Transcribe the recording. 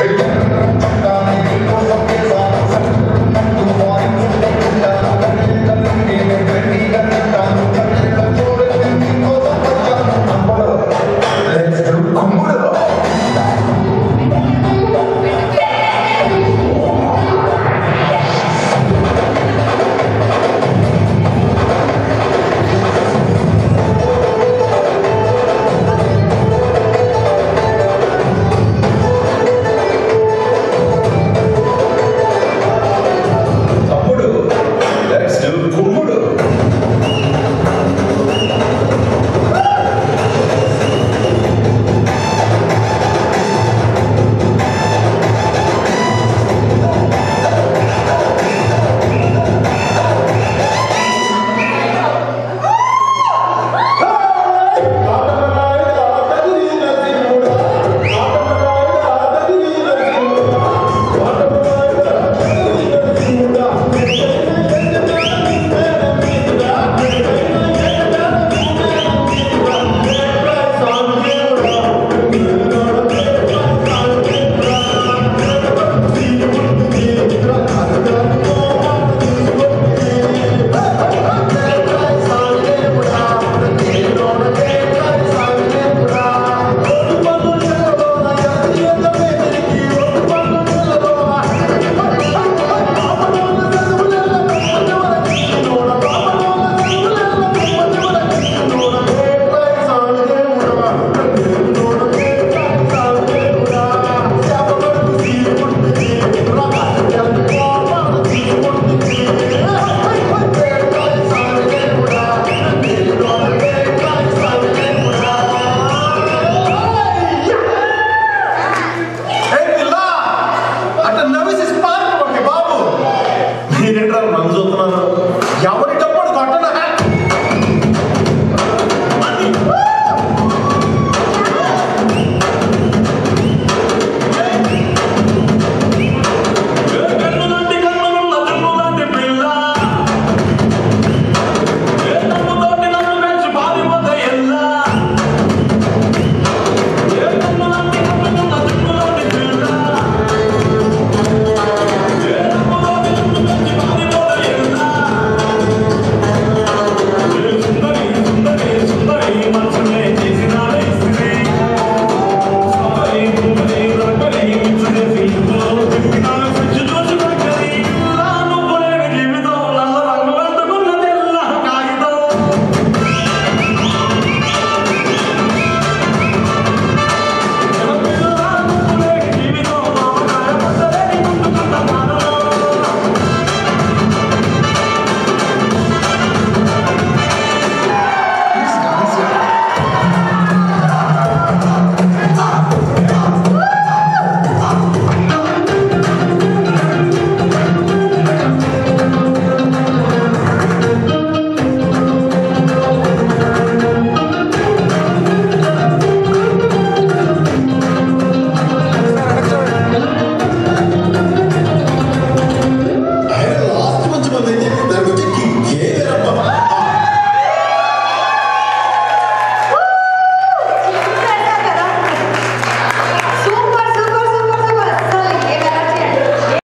Amen.